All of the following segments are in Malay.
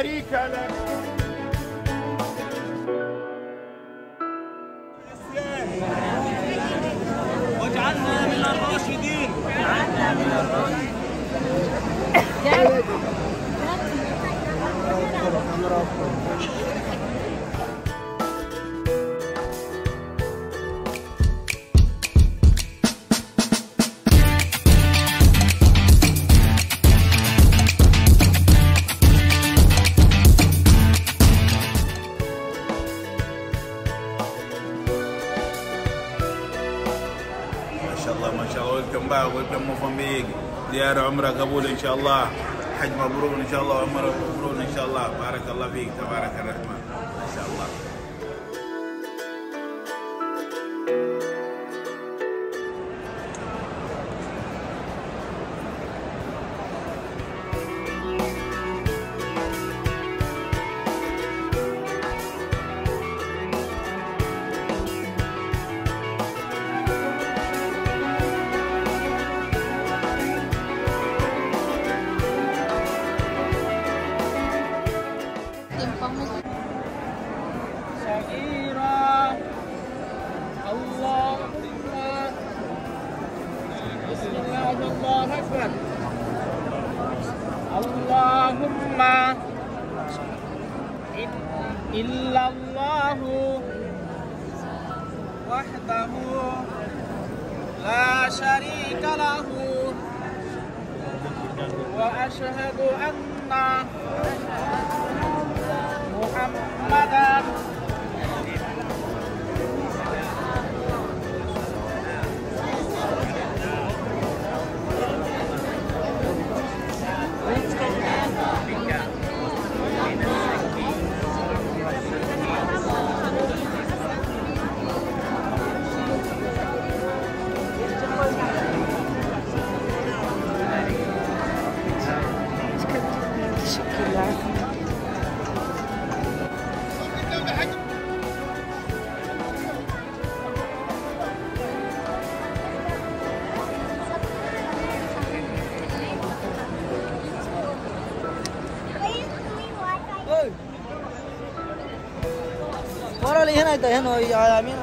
Коста-Рика! زيارة عمرة قبول إن شاء الله. حج مبرور إن شاء الله وعمرة مبرور إن شاء الله. بارك الله فيك تبارك الرحمن. ما شاء الله. وحده لا شريك له. وأشهد أن محمدا bueno, y a mí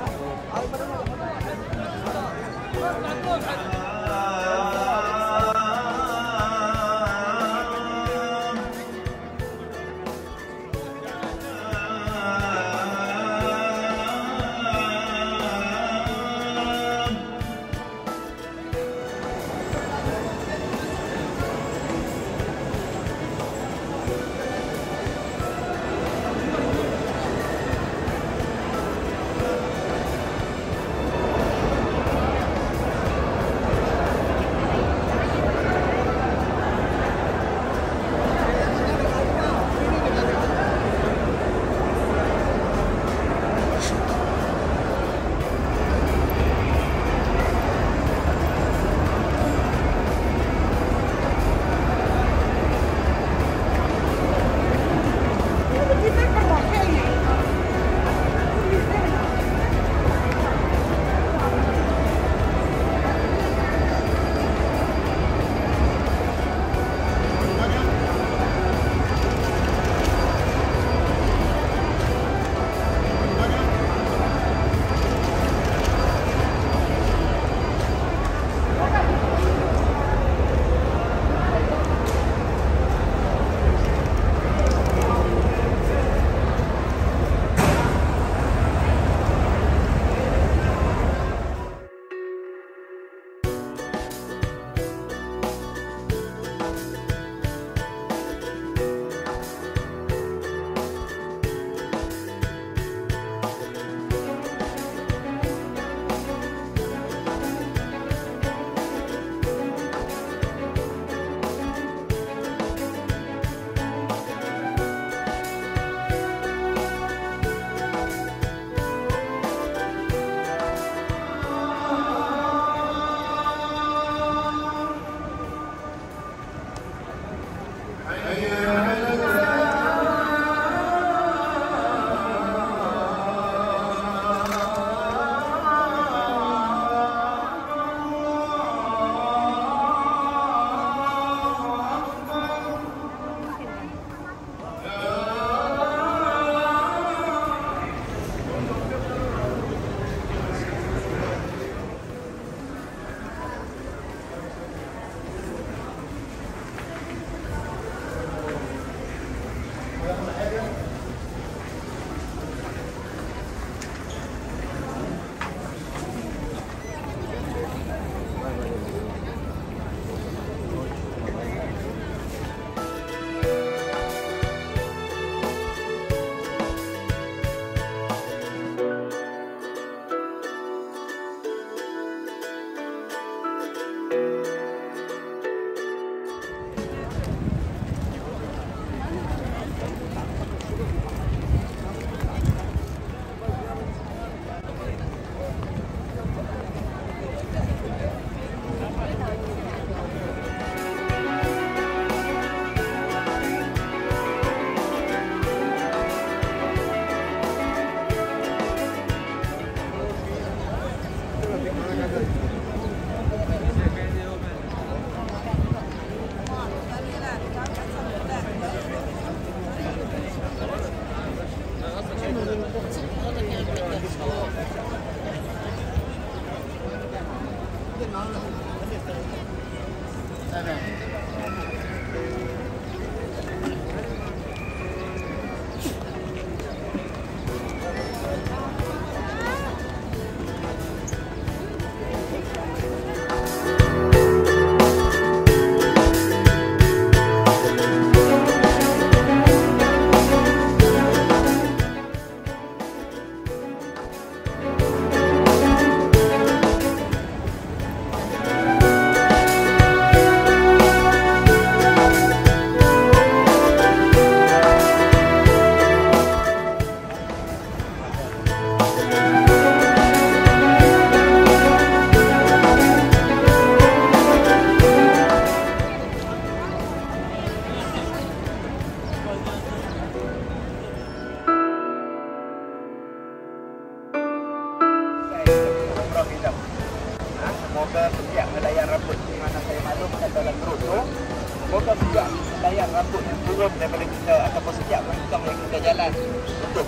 Cái.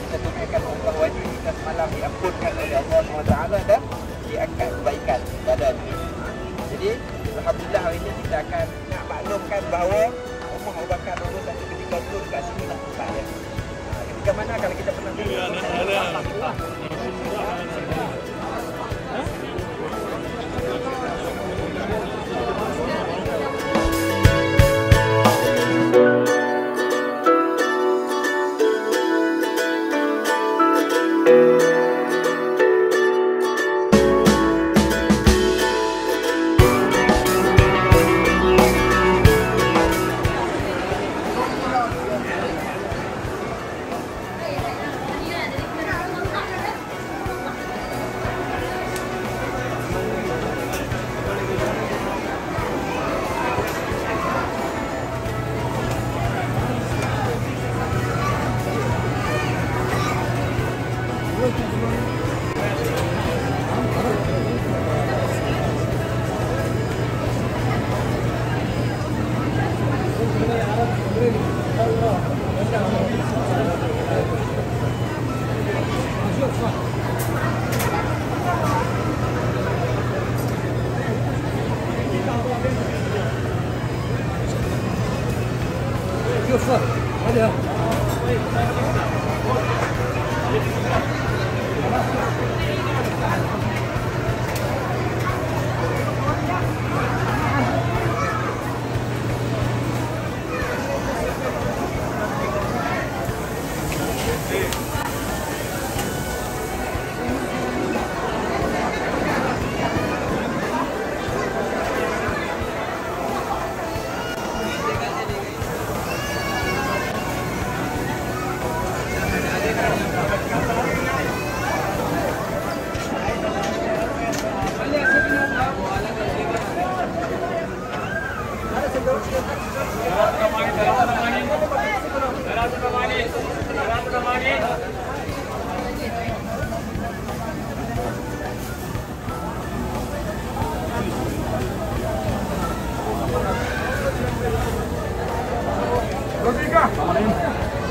Kita tunaikan umrah wajib kita semalam diampunkan oleh Allah SWT dan diangkat kebaikan diri. Jadi, Alhamdulillah hari ini kita akan nak maklumkan bahawa Umar Abu Bakar dulu satu ketika tu dekat sini lah tempat dia. Ha, Ketika mana kalau kita pernah tengok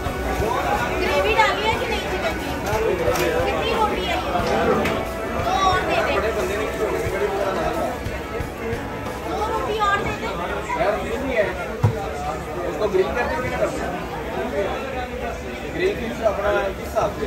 Gravy डाली है कि नहीं चिकन की? कितनी रोटी है? दो और दे दे। दो रोटी और दे दे। है इसको ग्रिल करते हो क्या करते हो। ग्रिल की अपना किस हिसाब से।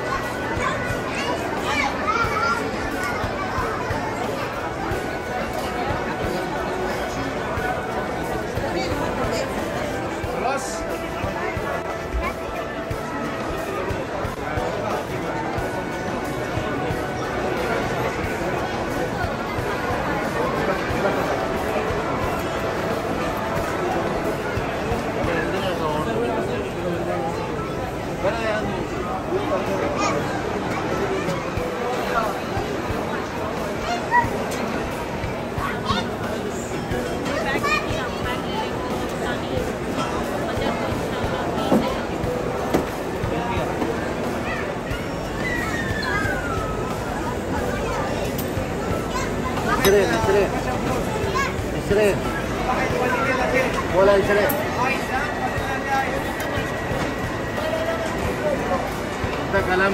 छोटी Isri, Isri. Isri. Bola Isri. Kita kalam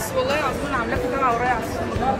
بس والله العظيم أنا عاملاكم جامعة ورايا على السنة.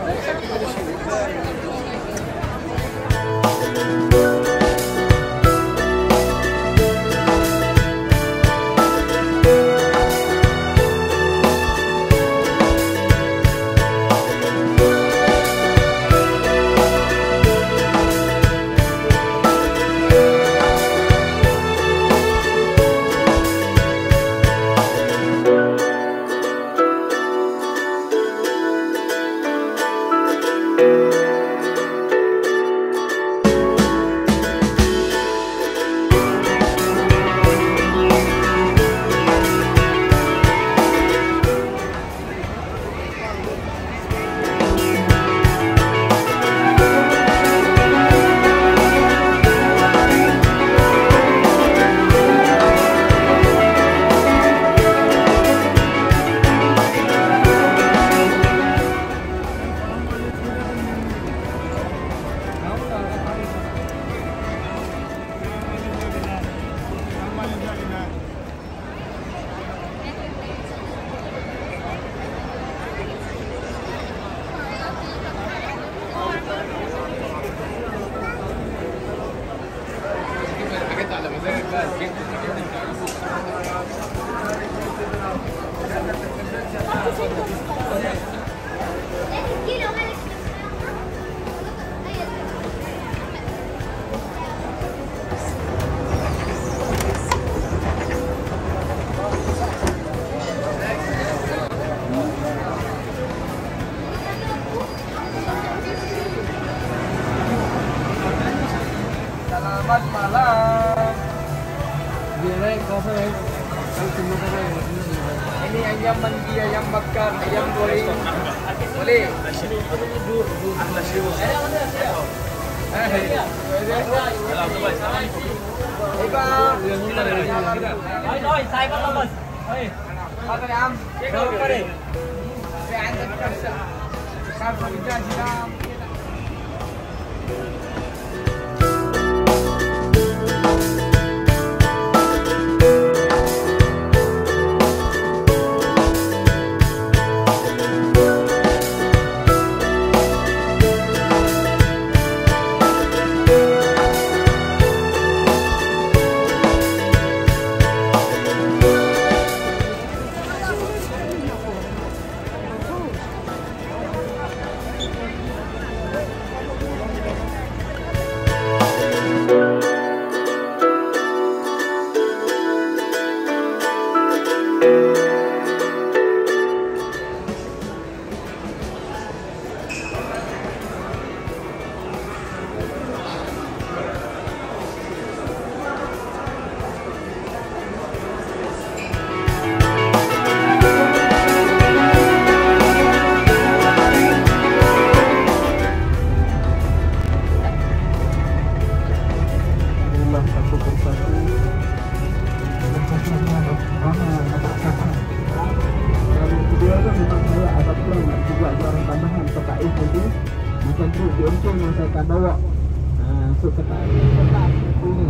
Uh, untuk PKS tetap ini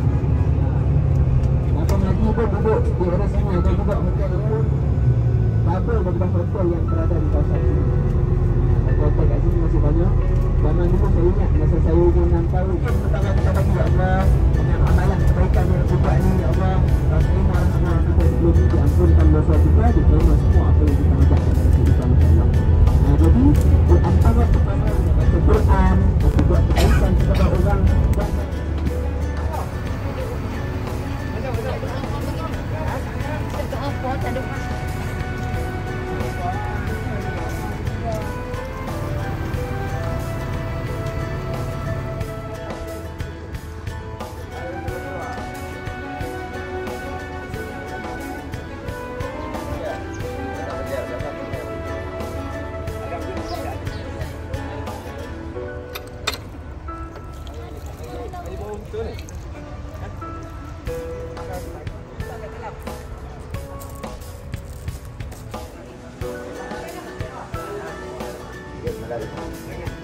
Datang lagi pun duduk? Di area sini dan juga hotel pun. Double daripada hotel yang berada di kawasan sini. Hotel kat sini masih banyak. Zaman dulu saya ingat masa saya umur 6 tahun Pertama kita bagi ya Allah Dengan amalan kebaikan yang kita buat ni ya Allah. Semua kita sebelum ini diampunkan dosa kita Diterima semua apa yang kita ajak kepada kehidupan Allah. Nah jadi di antara pertama Quran Baca buat kebaikan kepada orang Dan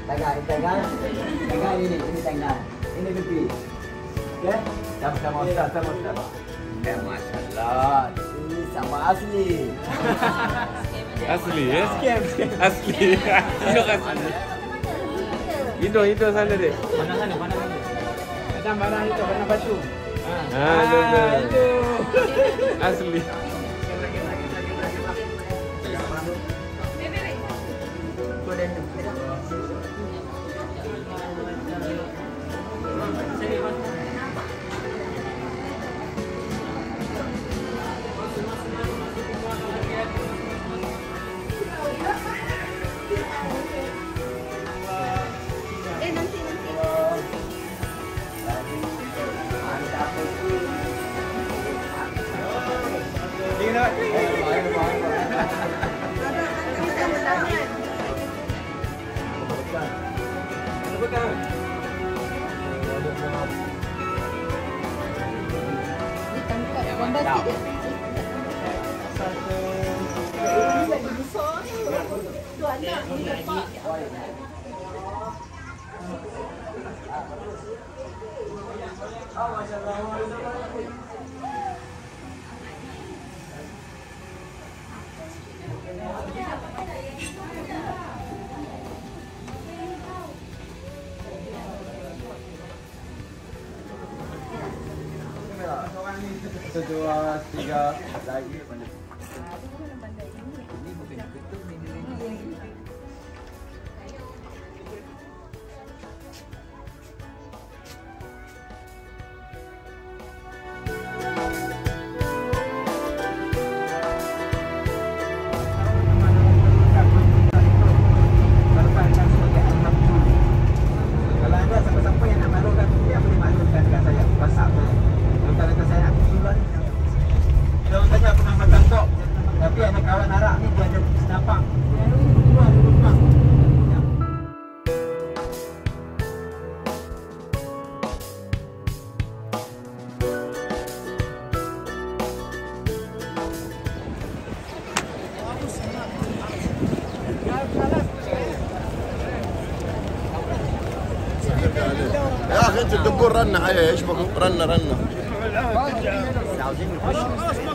Tengah, tengah. Tengah ini, ini tengah. Ini tepi. Okey? Sama-sama Ustaz, sama Ustaz. Ya, Masya Allah. Ini sama asli. Asli ya? Asli. Indo asli. Indo, Indo sana deh. Mana sana, mana sana? Ada mana itu, mana batu. Ah, betul, betul. Asli. Kedua, tiga, lagi. رنة عليه بقول؟ رنة رنة. عاوزين نخش.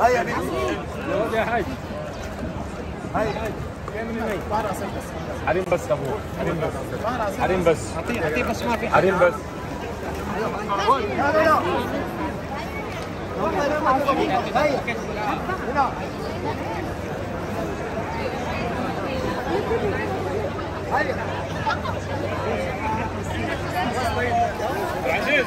هيا يا حاج هيا حريم بس ابوه حريم بس حريم بس اعطيه اعطيه بس ما في حريم بس العزيز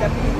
that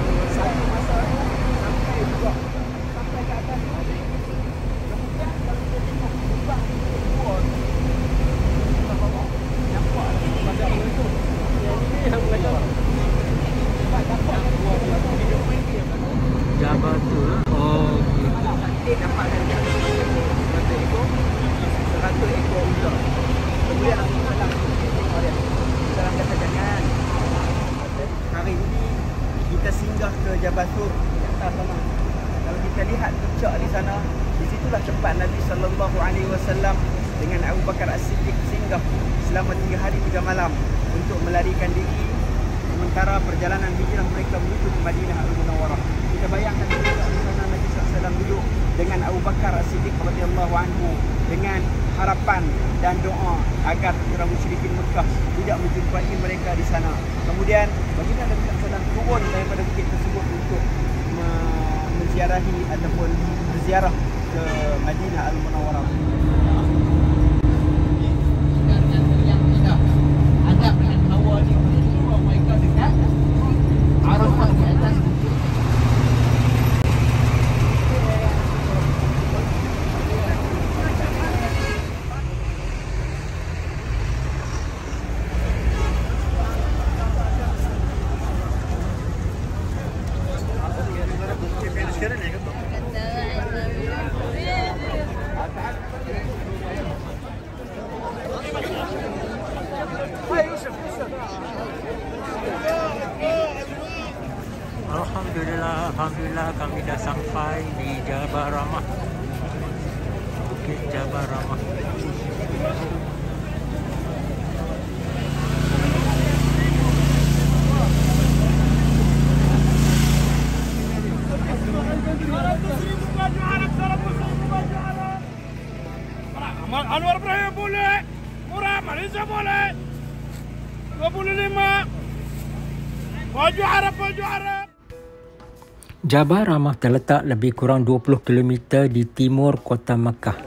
Jabal Ramah terletak lebih kurang 20 km di timur kota Mekah.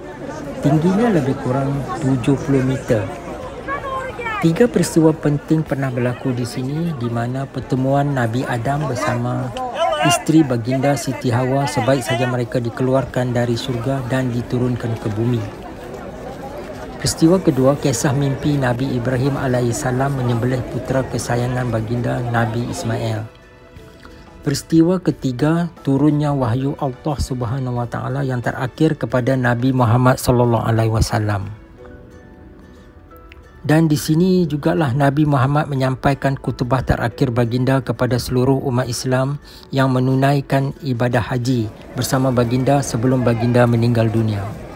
Tingginya lebih kurang 70 meter. Tiga peristiwa penting pernah berlaku di sini di mana pertemuan Nabi Adam bersama isteri baginda Siti Hawa sebaik saja mereka dikeluarkan dari syurga dan diturunkan ke bumi. Peristiwa kedua, kisah mimpi Nabi Ibrahim AS menyembelih putera kesayangan baginda Nabi Ismail. Peristiwa ketiga turunnya wahyu Allah Subhanahu wa taala yang terakhir kepada Nabi Muhammad sallallahu alaihi wasallam. Dan di sini jugalah Nabi Muhammad menyampaikan kutubah terakhir baginda kepada seluruh umat Islam yang menunaikan ibadah haji bersama baginda sebelum baginda meninggal dunia.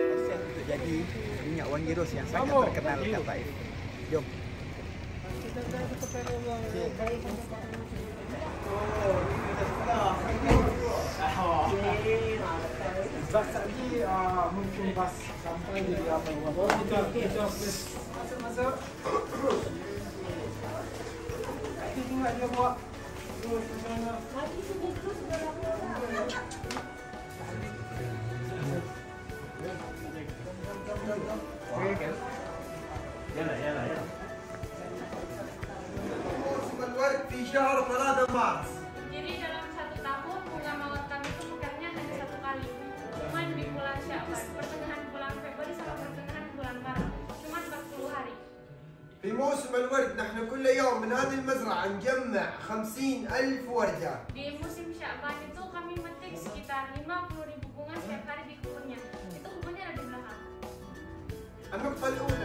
Proses untuk jadi minyak wangi ros yang sangat terkenal kat Taif. Jom. Bas tadi uh, mungkin bas sampai di apa Oh, kita kita masuk masuk. Nanti tinggal dia buat terus ke sana. Jadi dalam satu tahun bunga mawar kami itu mekarnya hanya satu kali. Cuman di bulan Syawal, pertengahan bulan Februari sama pertengahan bulan Maret. Cuman 40 hari. في موسم الورد نحن كل يوم من هذه المزرعة نجمع خمسين ألف وردة Di musim Syaban itu kami metik sekitar 50 Falei, coisa.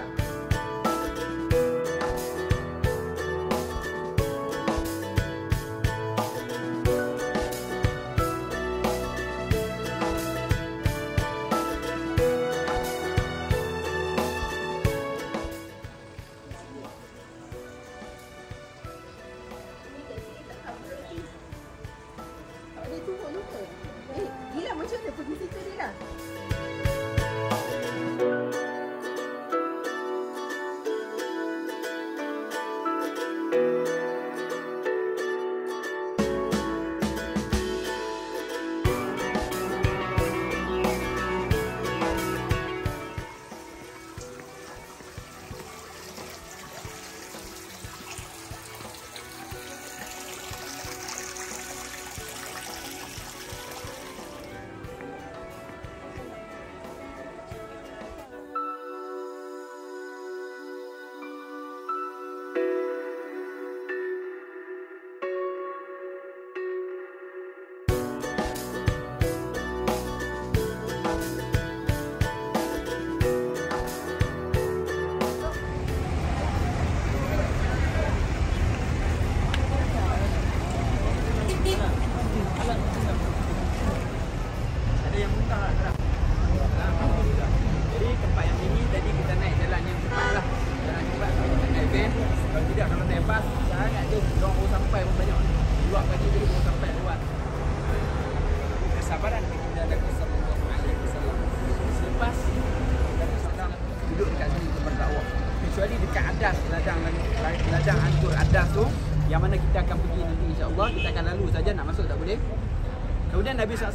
Nabi SAW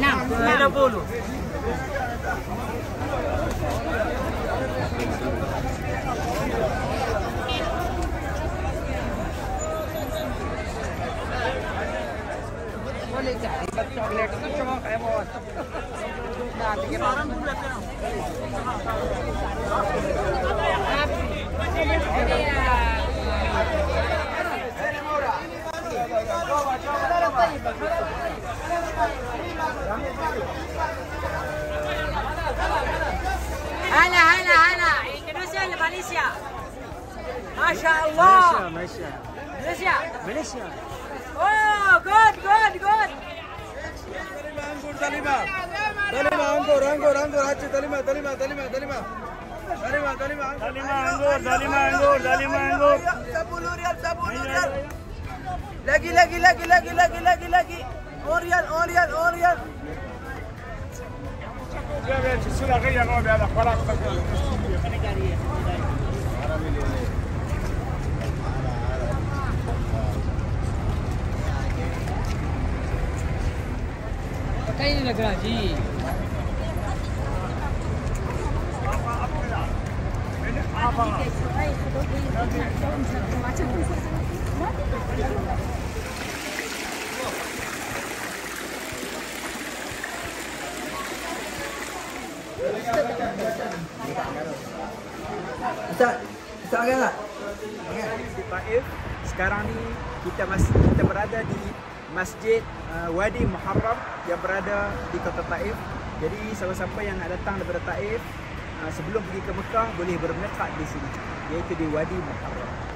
نعم هنا بولو Yeah. هلا هلا هلا. إندونيسيا ولا ماليزيا؟ ما شاء الله. ماليزيا ماليزيا. ماليزيا. أوه جود جود جود تليمة تليمة انجور انجور انجور هاتي تليمة تليمة تليمة تليمة تليمة تليمة تليمة انجور تليمة انجور تليمة انجور لقي لقي لقي لقي لقي لقي لقي. أوريال أوريال أوريال. कहीं नहीं लग रहा जी Sekarang ni kita masih kita berada di Masjid uh, Wadi Muharram yang berada di Kota Taif. Jadi siapa-siapa yang nak datang daripada Taif uh, sebelum pergi ke Mekah boleh bermekat di sini iaitu di Wadi Muharram.